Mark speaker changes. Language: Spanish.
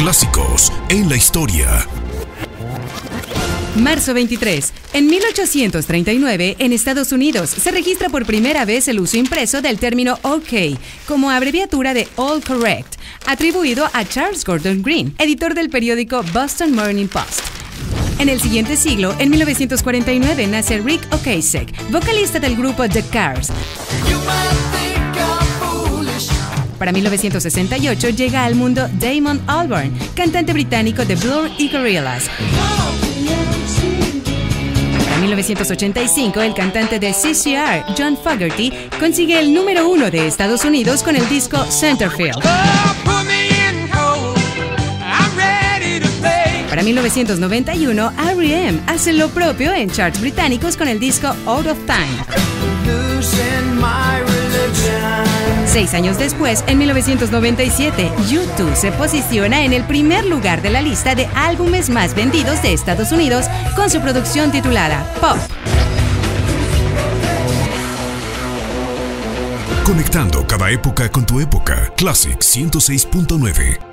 Speaker 1: Clásicos en la historia.
Speaker 2: Marzo 23. En 1839, en Estados Unidos, se registra por primera vez el uso impreso del término OK como abreviatura de All Correct, atribuido a Charles Gordon Green, editor del periódico Boston Morning Post. En el siguiente siglo, en 1949, nace Rick Ocasek, vocalista del grupo The Cars. Para 1968 llega al mundo Damon Albarn, cantante británico de Blur y Gorillaz. Para 1985, el cantante de CCR, John Fogerty, consigue el número uno de Estados Unidos con el disco Centerfield. Para 1991, R.E.M. hace lo propio en charts británicos con el disco Out of Time. Seis años después, en 1997, YouTube se posiciona en el primer lugar de la lista de álbumes más vendidos de Estados Unidos con su producción titulada Pop.
Speaker 1: Conectando cada época con tu época. Classic 106.9.